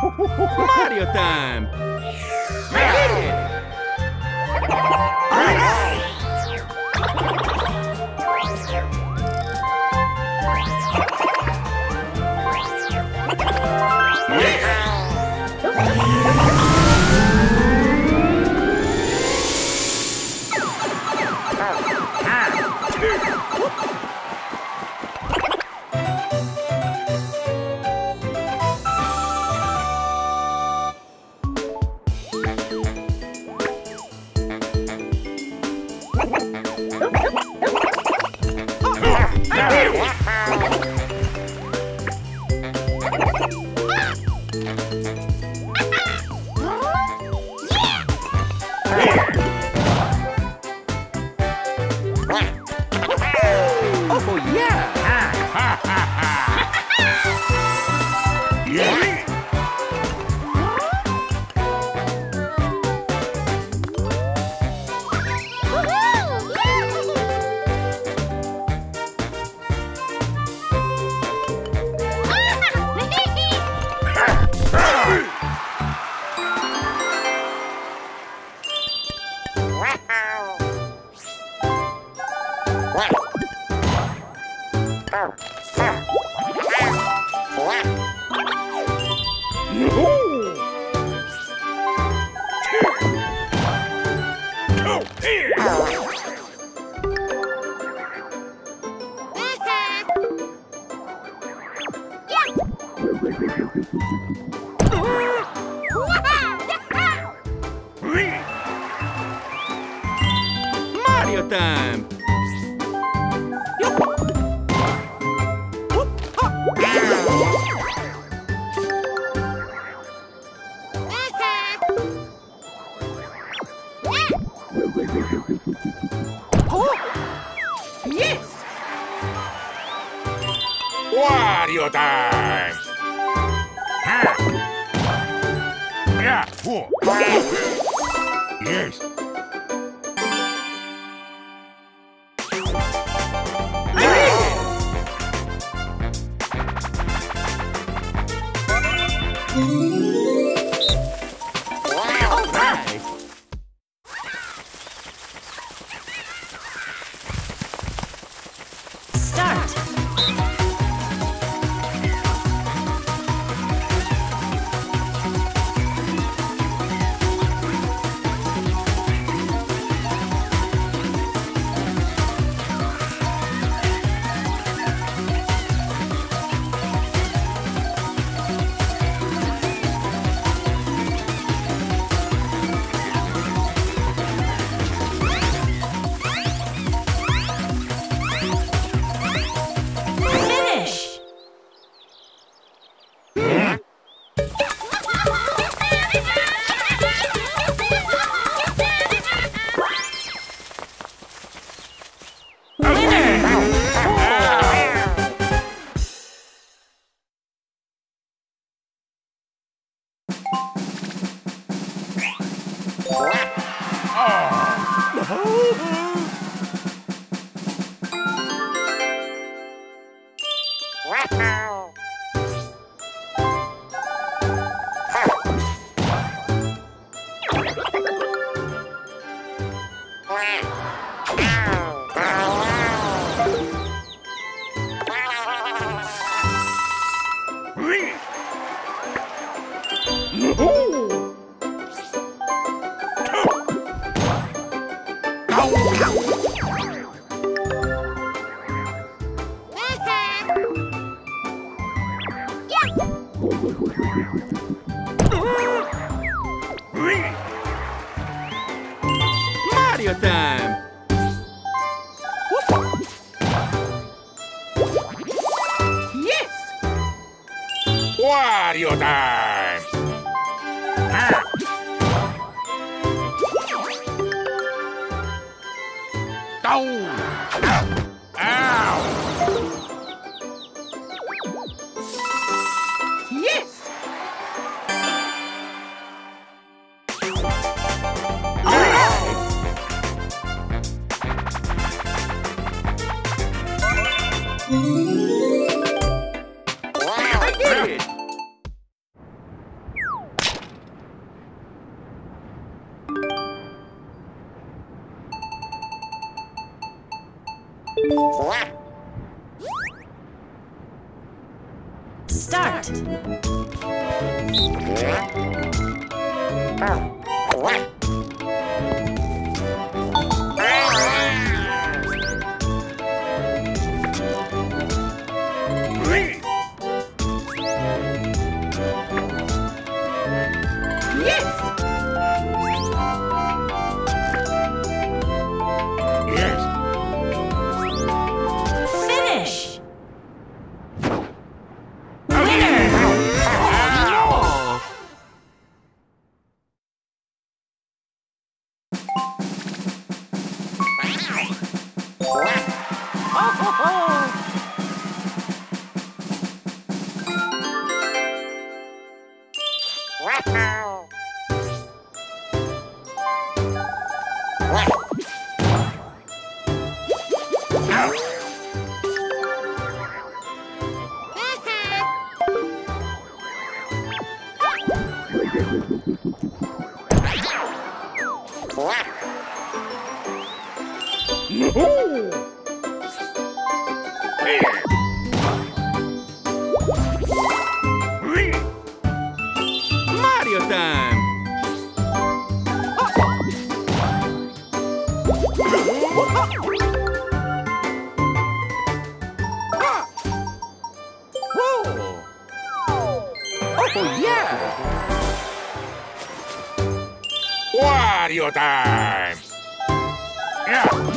Mario time! Come Yes! Mario time! Yeah.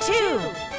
two,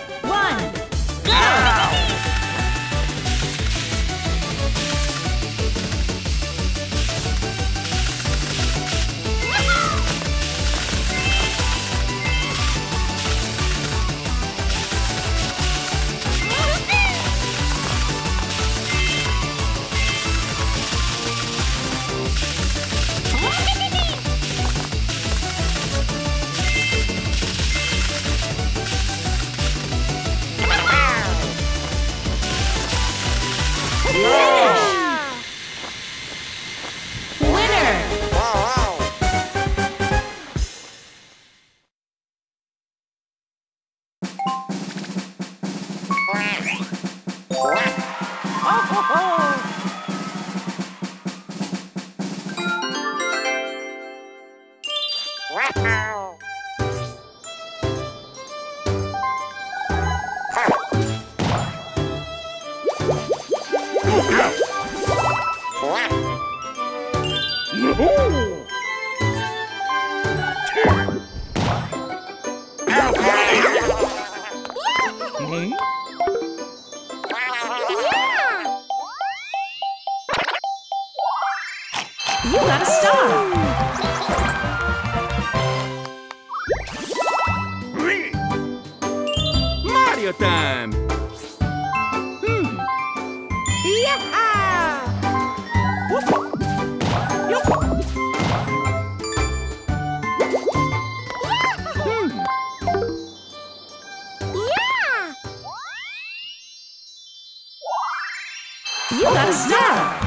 You got a star!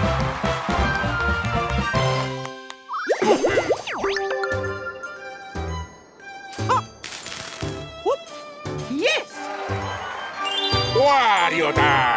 Yes! Wario time!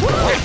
Winners!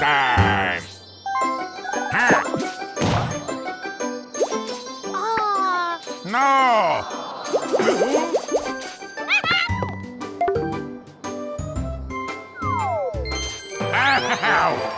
Time. Ah. No. Ow.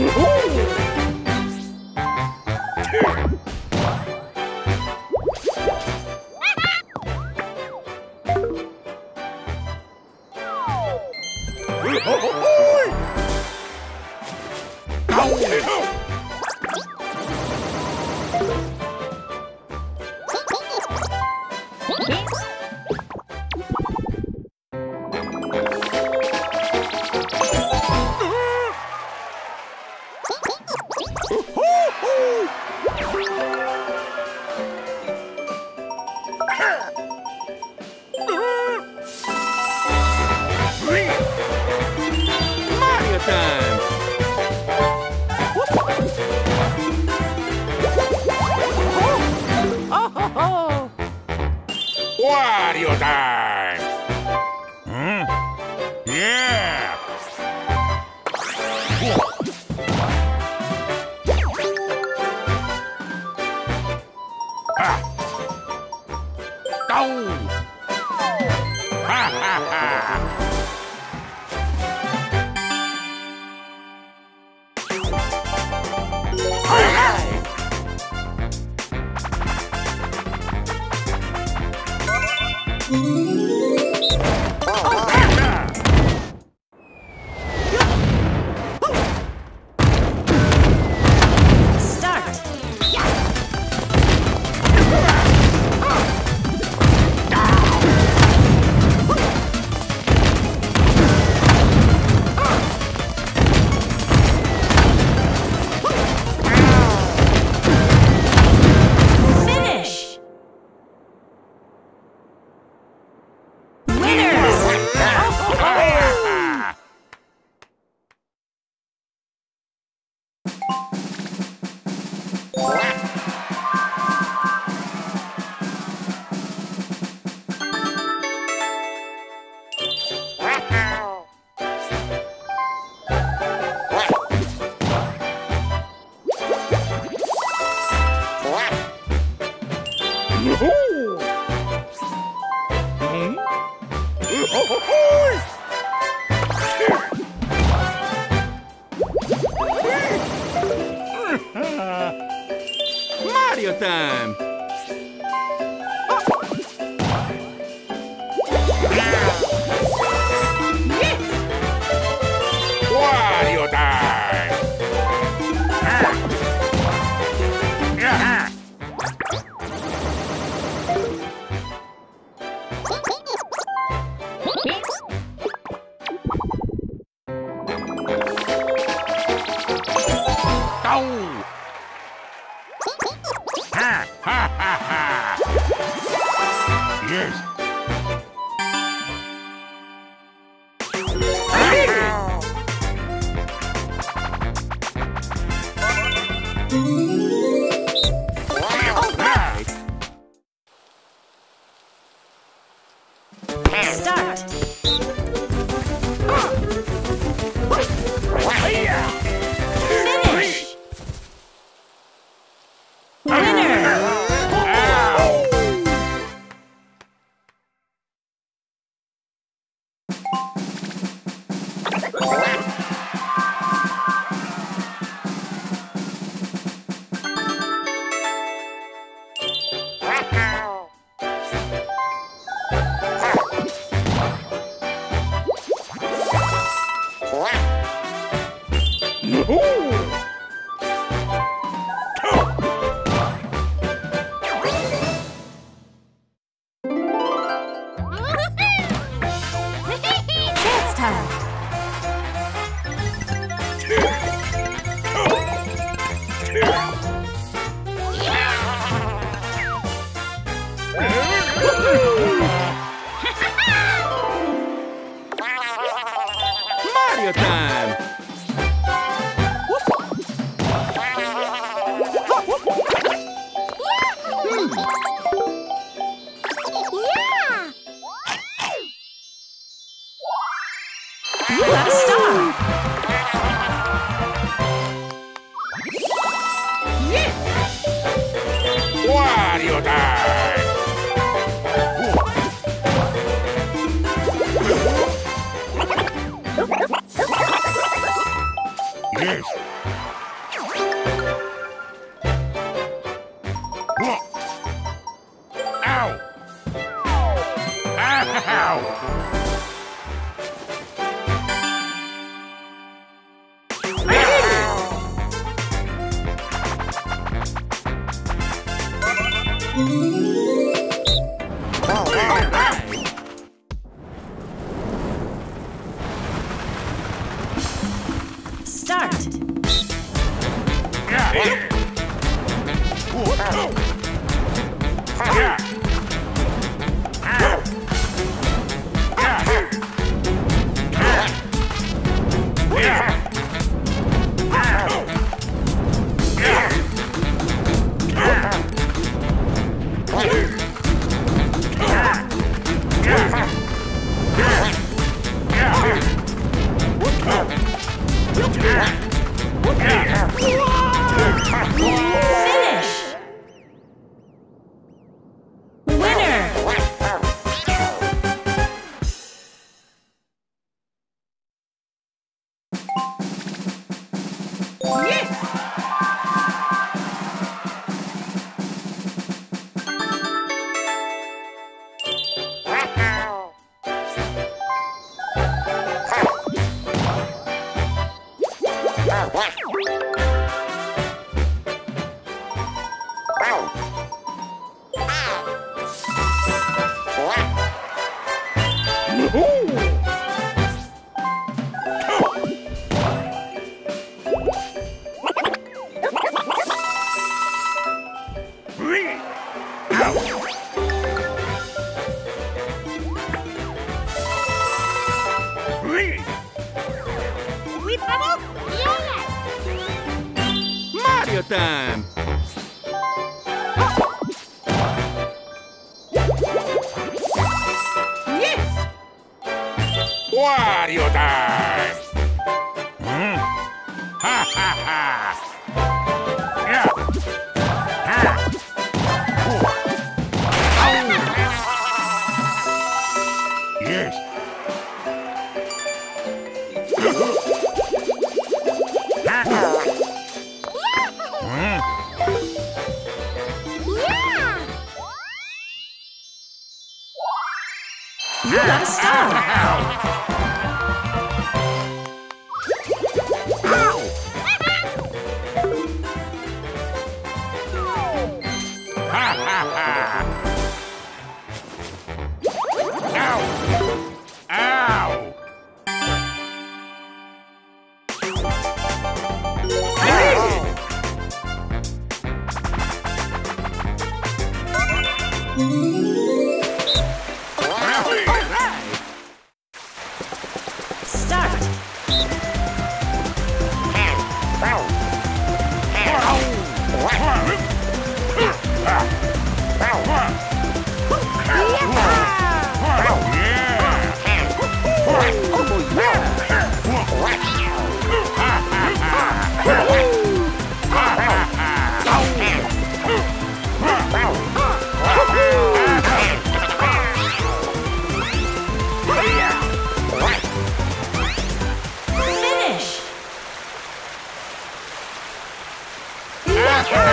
Ooh. Wario time! Hmm? Yeah! Ah. Go! Mario time! time. Yes. Wario time. Hmm. Ha ha ha. Stop! Yeah.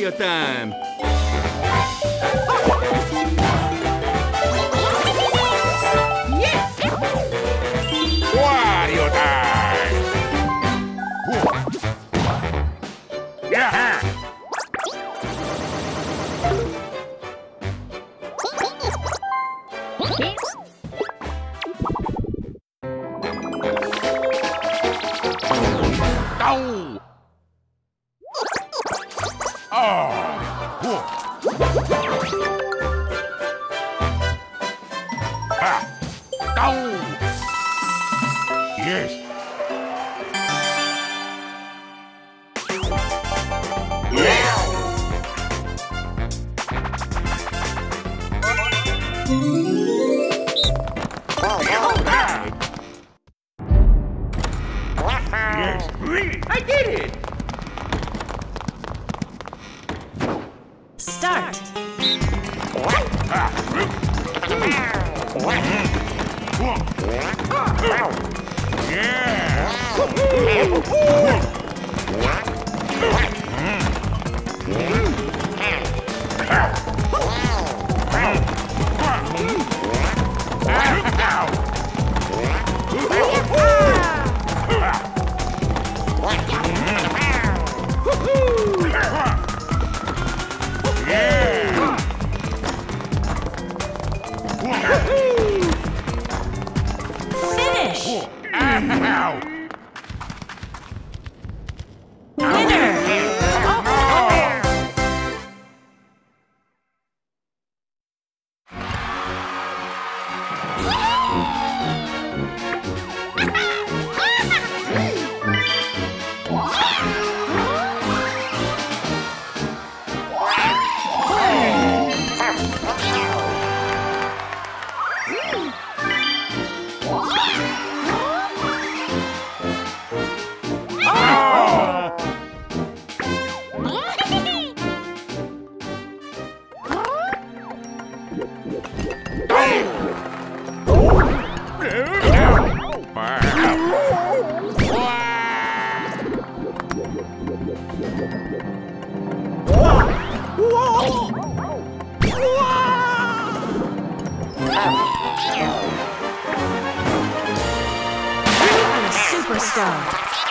Your time. Yeah! You are a superstar.